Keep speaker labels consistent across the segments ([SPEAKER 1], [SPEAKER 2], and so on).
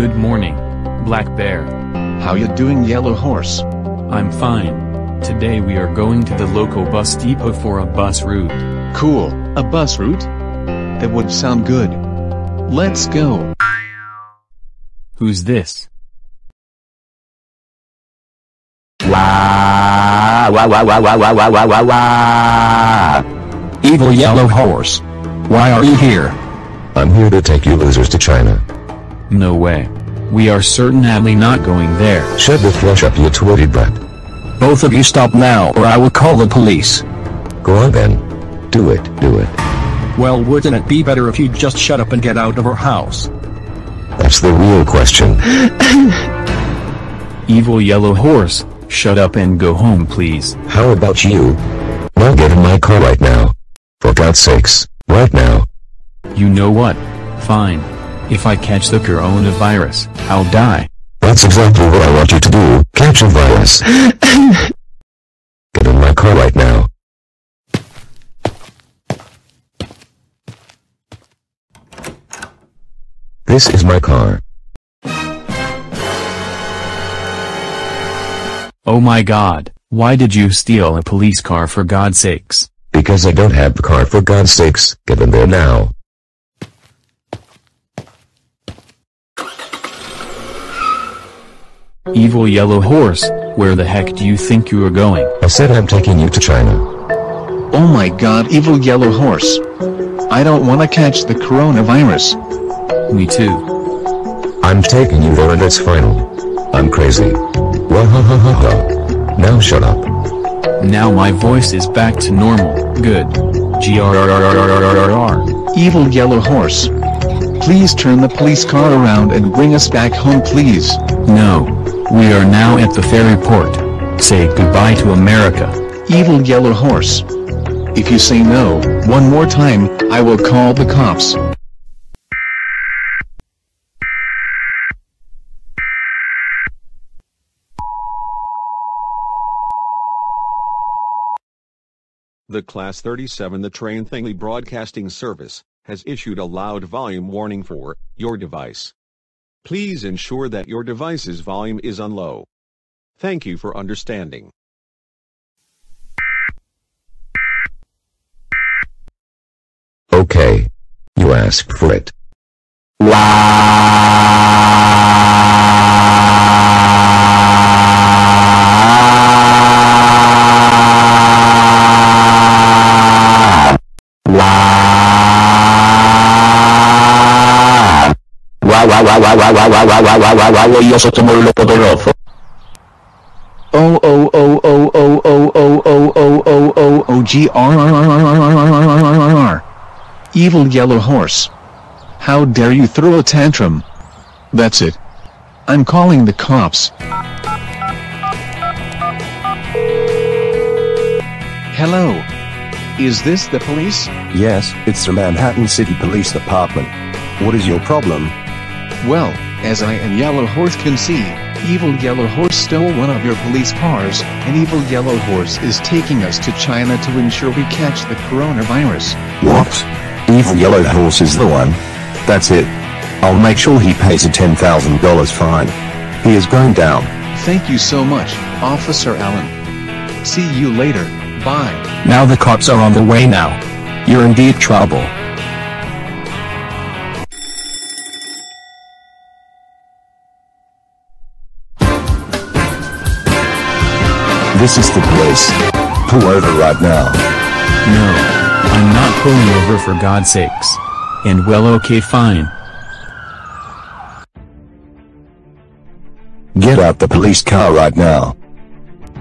[SPEAKER 1] Good morning, Black Bear.
[SPEAKER 2] How you doing yellow horse?
[SPEAKER 1] I'm fine. Today we are going to the local bus depot for a bus route.
[SPEAKER 2] Cool, a bus route? That would sound good. Let's go.
[SPEAKER 1] Who's this?
[SPEAKER 3] Wah, wah, wah, wah, wah, wah, wah, wah, wah, wah. Evil yellow horse. Why are you here?
[SPEAKER 4] I'm here to take you losers to China.
[SPEAKER 1] No way. We are certainly not going there.
[SPEAKER 4] Shut the flesh up, you twitty brat.
[SPEAKER 3] Both of you stop now or I will call the police.
[SPEAKER 4] Go on then. Do it, do it.
[SPEAKER 3] Well wouldn't it be better if you just shut up and get out of our house?
[SPEAKER 4] That's the real question.
[SPEAKER 1] Evil yellow horse, shut up and go home please.
[SPEAKER 4] How about you? Now get in my car right now. For God's sakes, right now.
[SPEAKER 1] You know what? Fine. If I catch the coronavirus, I'll die.
[SPEAKER 4] That's exactly what I want you to do, catch a virus. Get in my car right now. This is my car.
[SPEAKER 1] Oh my god, why did you steal a police car for god's sakes?
[SPEAKER 4] Because I don't have the car for God's sakes, get in there now.
[SPEAKER 1] Evil yellow horse, where the heck do you think you are going?
[SPEAKER 4] I said I'm taking you to China.
[SPEAKER 2] Oh my god, evil yellow horse. I don't wanna catch the coronavirus.
[SPEAKER 1] Me too.
[SPEAKER 4] I'm taking you there and it's final. I'm crazy. Wahahaha. Now shut up.
[SPEAKER 1] Now my voice is back to normal, good. GRRRRRRRR.
[SPEAKER 2] Evil yellow horse. Please turn the police car around and bring us back home please.
[SPEAKER 1] No. We are now at the ferry port. Say goodbye to America.
[SPEAKER 2] Evil yellow horse. If you say no, one more time, I will call the cops.
[SPEAKER 5] The Class 37 The Train Thingy Broadcasting Service has issued a loud volume warning for your device. Please ensure that your device's volume is on low. Thank you for understanding.
[SPEAKER 4] Okay. You asked for it.
[SPEAKER 3] Wah, io sotto mollo poderoso.
[SPEAKER 2] Oh oh oh oh oh oh oh oh oh oh oh oh G R R R R R R R R R R. Evil yellow horse. How dare you throw a tantrum? That's it. I'm calling the cops. Hello. Is this the police?
[SPEAKER 6] Yes, it's the Manhattan City Police Department. What is your problem?
[SPEAKER 2] Well, as I and Yellow Horse can see, Evil Yellow Horse stole one of your police cars, and Evil Yellow Horse is taking us to China to ensure we catch the coronavirus.
[SPEAKER 6] What? Evil Yellow Horse is the one. That's it. I'll make sure he pays a $10,000 fine. He is going down.
[SPEAKER 2] Thank you so much, Officer Allen. See you later, bye.
[SPEAKER 3] Now the cops are on the way now. You're in deep trouble.
[SPEAKER 6] This is the place. Pull over right now.
[SPEAKER 1] No. I'm not pulling over for god's sakes. And well okay fine.
[SPEAKER 6] Get out the police car right now.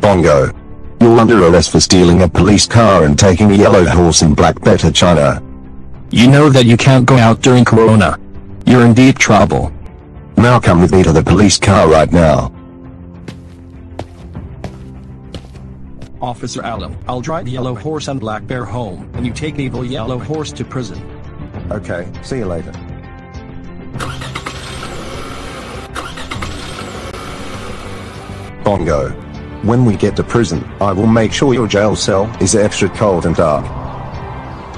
[SPEAKER 6] Bongo. You're under arrest for stealing a police car and taking a yellow horse in Black to China.
[SPEAKER 3] You know that you can't go out during Corona. You're in deep trouble.
[SPEAKER 6] Now come with me to the police car right now.
[SPEAKER 3] Officer Allen, I'll drive the yellow horse and black bear home, and you take evil yellow horse to prison.
[SPEAKER 6] Okay, see you later. Bongo. When we get to prison, I will make sure your jail cell is extra cold and dark.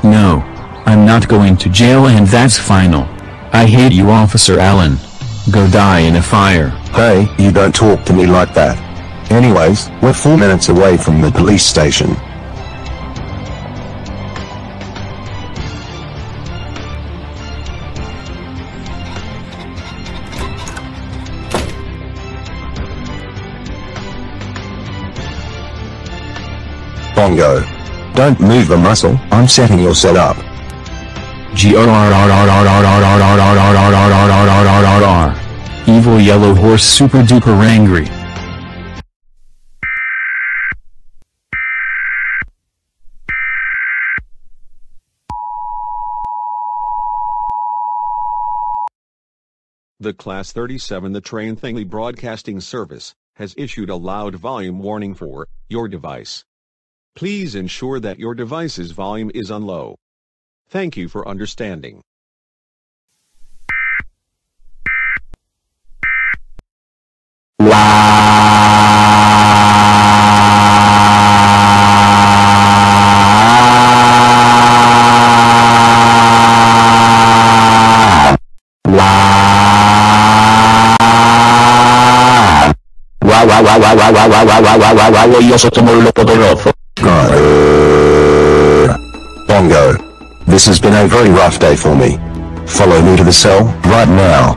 [SPEAKER 1] No. I'm not going to jail and that's final. I hate you Officer Allen. Go die in a fire.
[SPEAKER 6] Hey, you don't talk to me like that. Anyways, we're four minutes away from the police station. Bongo. Don't move a muscle, I'm setting your set up.
[SPEAKER 5] The Class 37 The Train Thingy Broadcasting Service has issued a loud volume warning for your device. Please ensure that your device's volume is on low. Thank you for understanding.
[SPEAKER 6] Bongo. This has been a very rough day for me. Follow me to the cell, right now.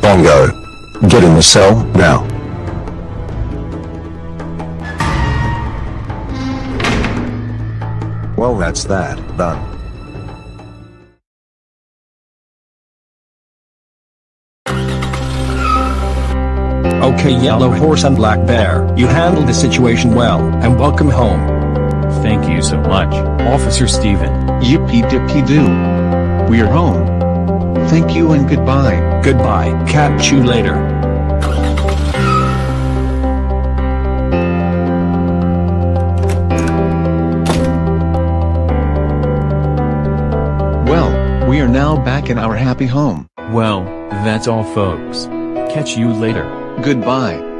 [SPEAKER 6] Bongo. Get in the cell, now. Well that's that, done.
[SPEAKER 7] Okay Yellow Horse and Black Bear, you handled the situation well, and welcome home.
[SPEAKER 1] Thank you so much, Officer Steven.
[SPEAKER 2] Yippee dippy doo. We're home. Thank you and goodbye.
[SPEAKER 7] Goodbye, catch you later.
[SPEAKER 2] Well, we are now back in our happy home.
[SPEAKER 1] Well, that's all folks. Catch you later.
[SPEAKER 2] Goodbye.